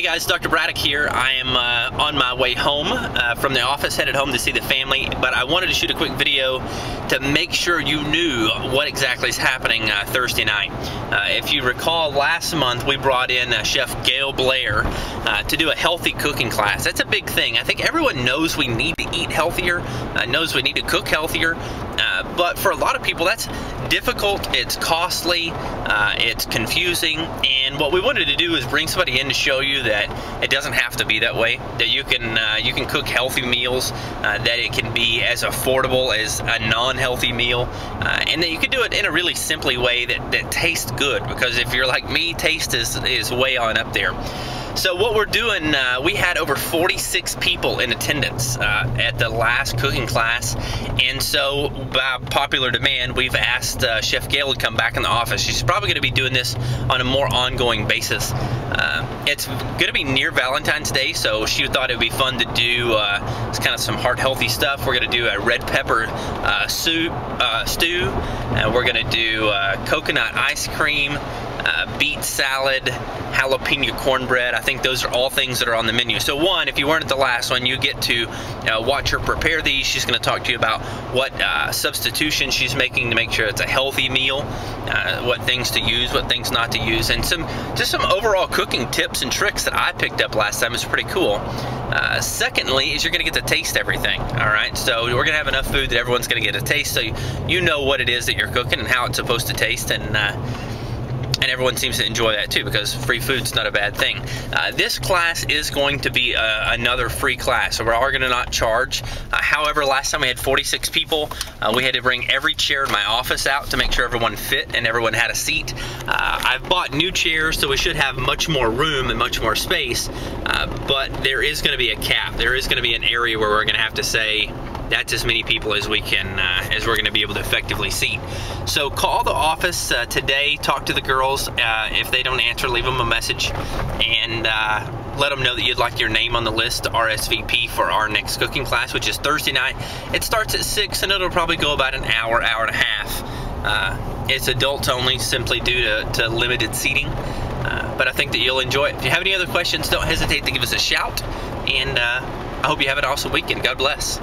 Hey guys, Dr. Braddock here. I am uh, on my way home uh, from the office, headed home to see the family, but I wanted to shoot a quick video to make sure you knew what exactly is happening uh, Thursday night. Uh, if you recall, last month we brought in uh, Chef Gail Blair uh, to do a healthy cooking class. That's a big thing. I think everyone knows we need to eat healthier, knows we need to cook healthier, but for a lot of people that's difficult, it's costly, it's confusing, and what we wanted to do is bring somebody in to show you that it doesn't have to be that way. That you can uh, you can cook healthy meals. Uh, that it can be as affordable as a non-healthy meal, uh, and that you can do it in a really simply way that that tastes good. Because if you're like me, taste is is way on up there. So what we're doing, uh, we had over 46 people in attendance uh, at the last cooking class, and so by popular demand, we've asked uh, Chef Gail to come back in the office. She's probably going to be doing this on a more ongoing basis. Uh, it's going to be near Valentine's Day, so she thought it would be fun to do uh, kind of some heart healthy stuff. We're going to do a red pepper uh, soup stew, and we're going to do coconut ice cream uh, beet salad, jalapeno cornbread. I think those are all things that are on the menu. So one, if you weren't at the last one, you get to uh, watch her prepare these. She's going to talk to you about what uh, substitution she's making to make sure it's a healthy meal, uh, what things to use, what things not to use, and some just some overall cooking tips and tricks that I picked up last time. It's pretty cool. Uh, secondly, is you're going to get to taste everything. All right, so we're going to have enough food that everyone's going to get a taste, so you, you know what it is that you're cooking and how it's supposed to taste, and uh, and everyone seems to enjoy that too because free food's not a bad thing. Uh, this class is going to be uh, another free class, so we are going to not charge. Uh, however, last time we had 46 people, uh, we had to bring every chair in my office out to make sure everyone fit and everyone had a seat. Uh, I've bought new chairs, so we should have much more room and much more space, uh, but there is going to be a cap. There is going to be an area where we're going to have to say, that's as many people as we can, uh, as we're going to be able to effectively seat. So call the office uh, today, talk to the girls. Uh, if they don't answer, leave them a message and uh, let them know that you'd like your name on the list to RSVP for our next cooking class, which is Thursday night. It starts at 6 and it'll probably go about an hour, hour and a half. Uh, it's adults only simply due to, to limited seating. Uh, but I think that you'll enjoy it. If you have any other questions, don't hesitate to give us a shout. And I hope you have an awesome weekend. God bless.